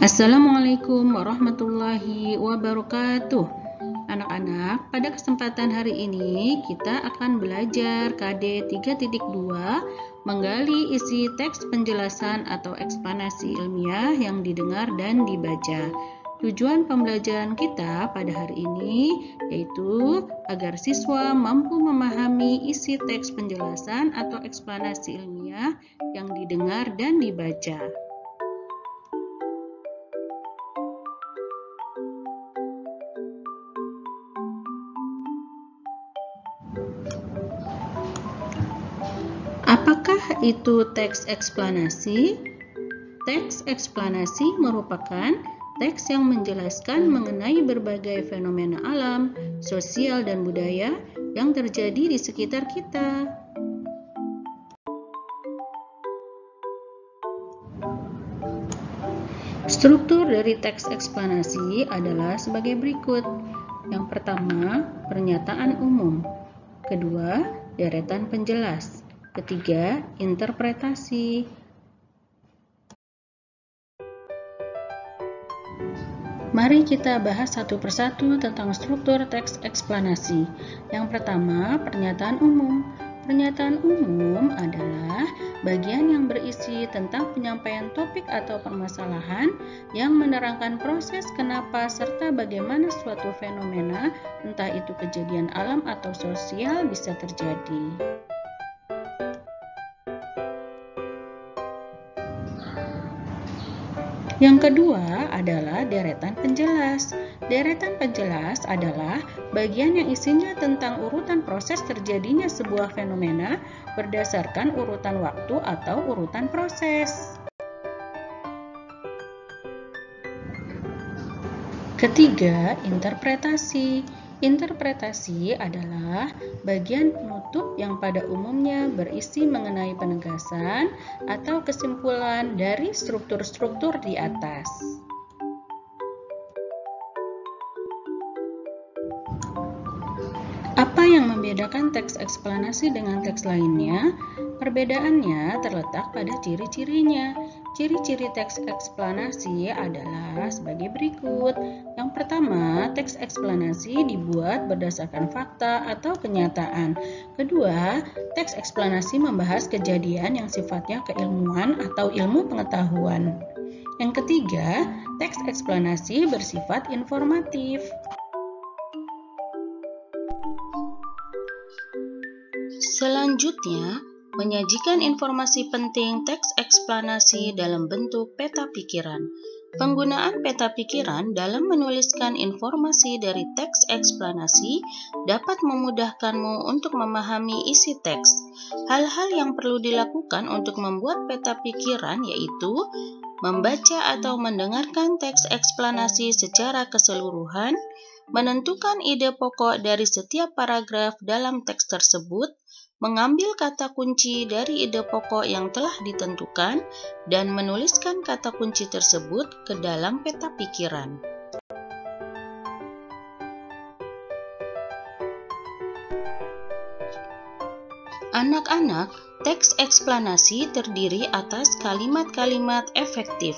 Assalamualaikum warahmatullahi wabarakatuh. Anak-anak, pada kesempatan hari ini kita akan belajar KD 3.2 menggali isi teks penjelasan atau eksplanasi ilmiah yang didengar dan dibaca. Tujuan pembelajaran kita pada hari ini yaitu agar siswa mampu memahami isi teks penjelasan atau eksplanasi ilmiah yang didengar dan dibaca. Apakah itu teks eksplanasi? Teks eksplanasi merupakan teks yang menjelaskan mengenai berbagai fenomena alam, sosial, dan budaya yang terjadi di sekitar kita. Struktur dari teks eksplanasi adalah sebagai berikut. Yang pertama, pernyataan umum. Kedua, deretan penjelas. Ketiga, interpretasi. Mari kita bahas satu persatu tentang struktur teks eksplanasi. Yang pertama, pernyataan umum. Pernyataan umum adalah bagian yang berisi tentang penyampaian topik atau permasalahan yang menerangkan proses kenapa serta bagaimana suatu fenomena, entah itu kejadian alam atau sosial, bisa terjadi. Yang kedua adalah deretan penjelas. Deretan penjelas adalah bagian yang isinya tentang urutan proses terjadinya sebuah fenomena berdasarkan urutan waktu atau urutan proses. Ketiga, interpretasi. Interpretasi adalah bagian penutup yang pada umumnya berisi mengenai penegasan atau kesimpulan dari struktur-struktur di atas. Apa yang membedakan teks eksplanasi dengan teks lainnya? Perbedaannya terletak pada ciri-cirinya. Ciri-ciri teks eksplanasi adalah sebagai berikut. Yang pertama, teks eksplanasi dibuat berdasarkan fakta atau kenyataan. Kedua, teks eksplanasi membahas kejadian yang sifatnya keilmuan atau ilmu pengetahuan. Yang ketiga, teks eksplanasi bersifat informatif. Selanjutnya, menyajikan informasi penting teks eksplanasi dalam bentuk peta pikiran. Penggunaan peta pikiran dalam menuliskan informasi dari teks eksplanasi dapat memudahkanmu untuk memahami isi teks. Hal-hal yang perlu dilakukan untuk membuat peta pikiran yaitu membaca atau mendengarkan teks eksplanasi secara keseluruhan, menentukan ide pokok dari setiap paragraf dalam teks tersebut, mengambil kata kunci dari ide pokok yang telah ditentukan dan menuliskan kata kunci tersebut ke dalam peta pikiran. Anak-anak, teks eksplanasi terdiri atas kalimat-kalimat efektif.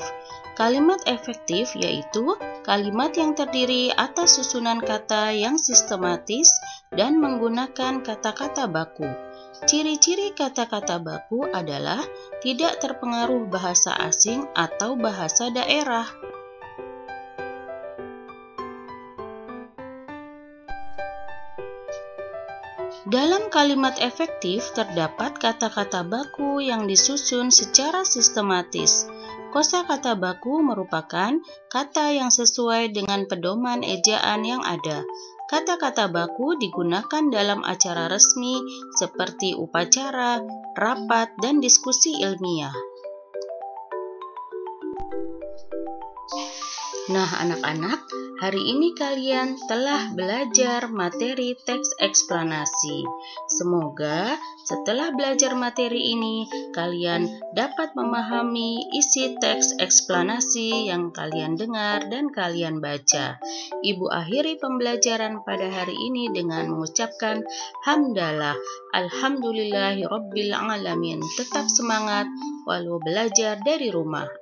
Kalimat efektif yaitu kalimat yang terdiri atas susunan kata yang sistematis dan menggunakan kata-kata baku. Ciri-ciri kata-kata baku adalah tidak terpengaruh bahasa asing atau bahasa daerah. Dalam kalimat efektif terdapat kata-kata baku yang disusun secara sistematis. Kosa kata baku merupakan kata yang sesuai dengan pedoman ejaan yang ada. Kata-kata baku digunakan dalam acara resmi seperti upacara, rapat, dan diskusi ilmiah. Nah, anak-anak, hari ini kalian telah belajar materi teks eksplanasi. Semoga setelah belajar materi ini, kalian dapat memahami isi teks eksplanasi yang kalian dengar dan kalian baca. Ibu akhiri pembelajaran pada hari ini dengan mengucapkan hamdalah, alhamdulillahirabbil alamin. Tetap semangat, walau belajar dari rumah.